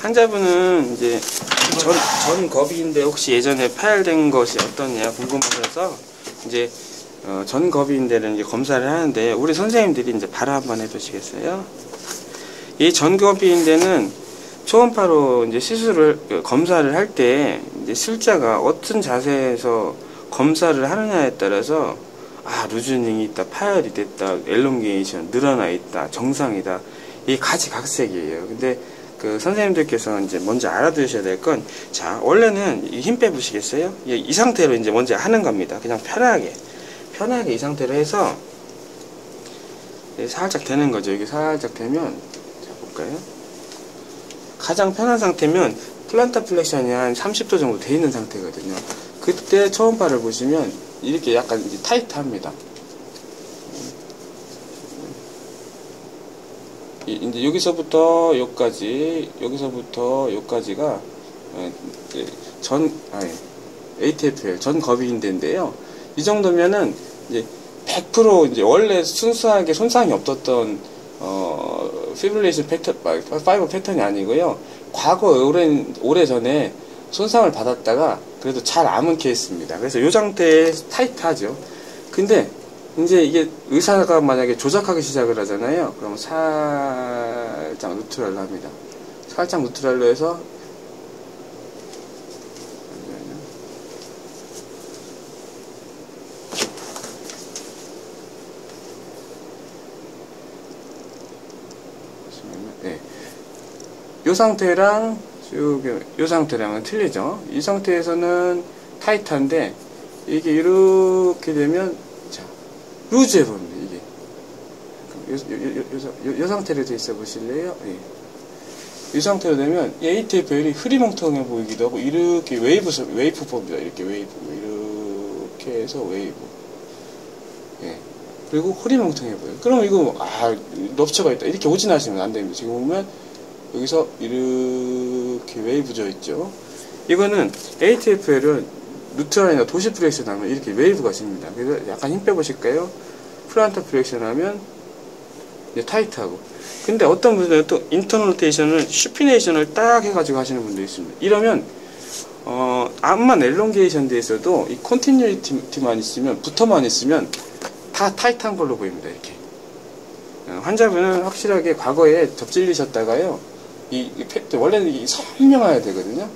환자분은 이제 전, 전 겁인데 혹시 예전에 파열된 것이 어떠냐 궁금하셔서 이제 어, 전 겁인데를 이제 검사를 하는데 우리 선생님들이 이제 바로 한번 해보시겠어요? 이 전 겁인데는 초음파로 이제 시술을 그 검사를 할 때 이제 실자가 어떤 자세에서 검사를 하느냐에 따라서 아 루즈닝이 있다 파열이 됐다 엘롱게이션 늘어나 있다 정상이다 이 가지각색이에요 근데 그 선생님들께서 이제 먼저 알아두셔야 될 건 자 원래는 이힘 빼보시겠어요 이, 이 상태로 이제 먼저 하는 겁니다 그냥 편하게 편하게 이 상태로 해서 예, 살짝 대는 거죠 여기 살짝 대면 자 볼까요 가장 편한 상태면 plantar flexion이 한 30도 정도 돼 있는 상태거든요. 그때 초음파를 보시면 이렇게 약간 타이트합니다. 이- 이제 여기서부터 여기까지, 여기서부터 여기까지가 예, 이제 전 아니 ATFL 전거비인대인데요. 이 정도면은 이제 100% 이제 원래 순수하게 손상이 없었던 어 fibrillation 패턴 fiber 패턴이 아니고요. 과거 오랜 오래 전에 손상을 받았다가 그래도 잘 아문 케이스입니다. 그래서 이 상태에 타이트하죠. 근데 이제 이게 의사가 만약에 조작하기 시작을 하잖아요. 그럼 살짝 누트럴로 합니다. 살짝 누트럴로 해서. 네. 이 상태랑 쭉, 이 상태랑은 틀리죠. 이 상태에서는 타이트한데, 이게 이렇게 되면, 자, loose해 보입니다, 이게. 요, 요, 요, 요, 상태로 돼 있어 보실래요? 예. 이 상태로 되면, 이 ATFL이 흐리멍텅해 보이기도 하고, 이렇게 웨이브, 웨이브 봅니다. 이렇게 웨이브. 이렇게 해서 웨이브. 예. 그리고 흐리멍텅해 보여요. 그럼 이거, 아, 넙처가 있다. 이렇게 오진하시면 안 됩니다. 지금 보면, 여기서 이렇게 웨이브 져 있죠. 이거는 ATFL은 neutral이나 dorsiflexion 하면 이렇게 웨이브가 집니다. 그래서 약간 힘 빼보실까요? plantar flexion 하면 타이트하고. 근데 어떤 분들은 또 internal rotation을 supination을 딱 해가지고 하시는 분도 있습니다. 이러면 어, 암만 elongation 돼 있어도 이 continuity만 있으면 붙어만 있으면 다 타이트한 걸로 보입니다. 이렇게. 어, 환자분은 확실하게 과거에 접질리셨다가요. 이, 이 페- 원래는 이 선명해야 되거든요.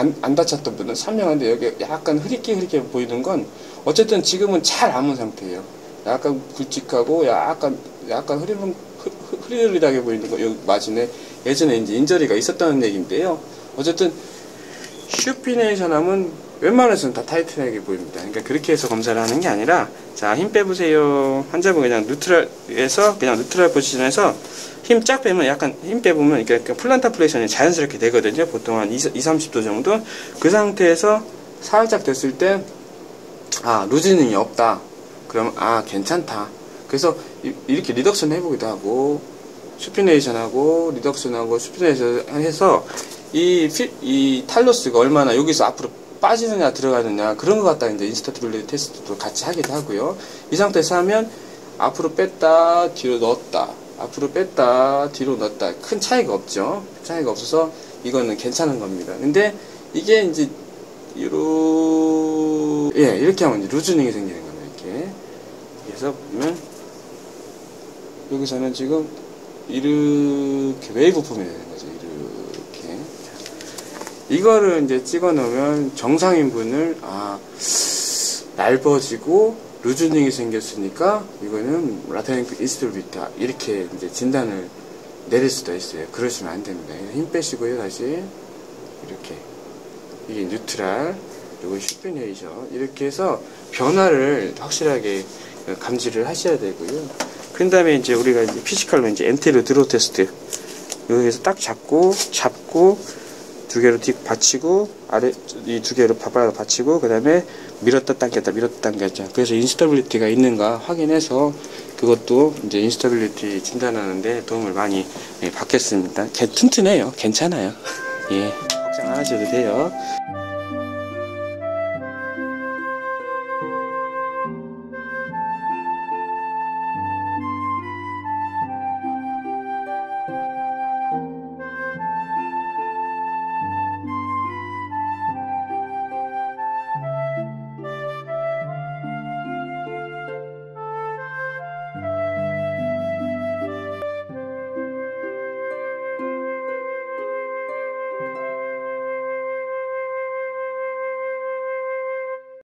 안, 안 다쳤던 분은 선명한데 여기 약간 흐릿게 흐릿게 보이는 건 어쨌든 지금은 잘 아문 상태예요. 약간 굵직하고 약간 약간 흐리면 흐- 흐- 흐릿흐릿하게 보이는 거 여기 마진에 예전에 이제 injury가 있었다는 얘기인데요. 어쨌든 supination 하면 웬만해서는 다 타이트하게 보입니다. 그러니까 그렇게 해서 검사를 하는 게 아니라 자 힘 빼보세요. 환자분 그냥 neutral에서 그냥 neutral position에서 힘 쫙 빼면 약간 힘 빼보면 그러니까 plantar flexion이 자연스럽게 되거든요. 보통 한 20, 30도 정도. 그 상태에서 살짝 댔을 때 아, loosening이 없다. 그러면 아, 괜찮다. 그래서 이, 렇게 reduction 해보기도 하고 supination 하고 reduction 하고 supination 해서 이, 피- 이 talus가 얼마나 여기서 앞으로 빠지느냐 들어가느냐 그런 것 갖다 이제 instability 테스트도 같이 하기도 하고요. 이 상태에서 하면 앞으로 뺐다 뒤로 넣었다 앞으로 뺐다 뒤로 넣었다 큰 차이가 없죠. 차이가 없어서 이거는 괜찮은 겁니다. 근데 이게 이제 이로 예 이렇게 하면 이제 루즈닝이 생기는 겁니다. 이렇게 그래서 보면 여기서는 지금 이렇게 웨이브 폼이 되는 거죠. 이거를 이제 찍어 놓으면 정상인 분을 아 얇아지고 loosening이 생겼으니까 이거는 lateral ankle instability다 이렇게 이제 진단을 내릴 수도 있어요. 그러시면 안 됩니다. 힘 빼시고요 다시 이렇게 이게 neutral 그리고 supination 이렇게 해서 변화를 확실하게 감지를 하셔야 되고요. 그 다음에 이제 우리가 이제 physical로 이제 anterior drawer 테스트 여기서 딱 잡고 잡고 두 개로 뒷 받치고 아래 이 두 개로 바바라 받치고 그 다음에 밀었다 당겼다 밀었다 당겼다 그래서 instability가 있는가 확인해서 그것도 이제 instability 진단하는데 도움을 많이 예, 받겠습니다. 개- 튼튼해요. 괜찮아요. 예 걱정 안 하셔도 돼요.